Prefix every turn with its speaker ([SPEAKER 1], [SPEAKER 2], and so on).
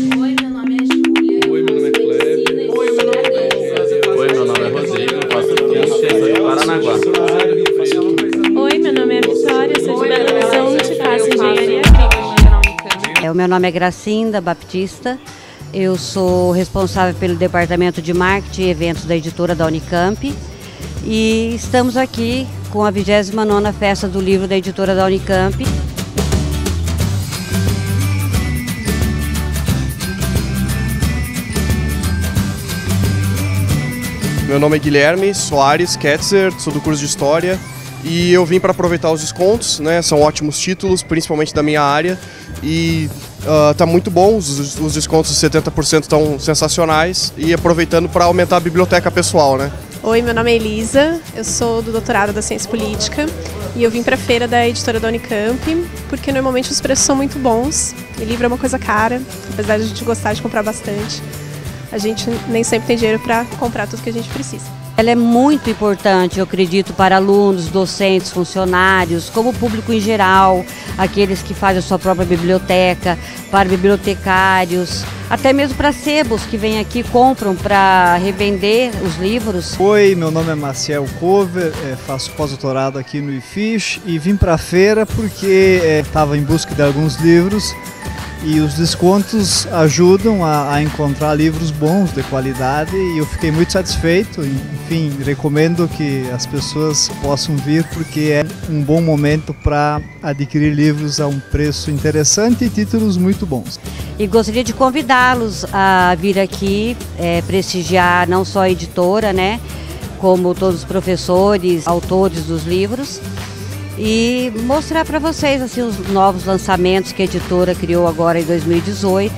[SPEAKER 1] Oi, meu nome é Júlia.
[SPEAKER 2] Oi, meu nome é Kleber.
[SPEAKER 1] Oi, meu nome é
[SPEAKER 3] Oi, meu nome é faço e sou de Paranaguá.
[SPEAKER 4] Oi, meu nome é Vitória, sou de Belo Horizonte, faço engenharia agrícola.
[SPEAKER 5] É, o meu nome é Gracinda Baptista, eu sou responsável pelo departamento de marketing e eventos da editora da Unicamp e estamos aqui com a 29ª Festa do Livro da editora da Unicamp.
[SPEAKER 6] Meu nome é Guilherme Soares Ketzer, sou do curso de História. E eu vim para aproveitar os descontos, né? São ótimos títulos, principalmente da minha área. E uh, tá muito bom, os, os descontos de 70% estão sensacionais. E aproveitando para aumentar a biblioteca pessoal, né?
[SPEAKER 4] Oi, meu nome é Elisa, eu sou do doutorado da Ciência Política. E eu vim para a feira da editora da Unicamp porque normalmente os preços são muito bons. E livro é uma coisa cara, apesar de a gente gostar de comprar bastante a gente nem sempre tem dinheiro para comprar tudo que a gente precisa.
[SPEAKER 5] Ela é muito importante, eu acredito, para alunos, docentes, funcionários, como público em geral, aqueles que fazem a sua própria biblioteca, para bibliotecários, até mesmo para sebos que vêm aqui compram para revender os livros.
[SPEAKER 7] Oi, meu nome é Marcel Cover, é, faço pós-doutorado aqui no IFISH e vim para a feira porque estava é, em busca de alguns livros e os descontos ajudam a, a, encontrar livros bons, de qualidade, e eu fiquei muito satisfeito. Enfim, recomendo que as pessoas possam vir porque é um bom momento para adquirir livros a um preço interessante e títulos muito bons.
[SPEAKER 5] E gostaria de convidá-los a vir aqui é, prestigiar não só a editora, né, como todos os professores, autores dos livros e mostrar para vocês assim os novos lançamentos que a editora criou agora em 2018.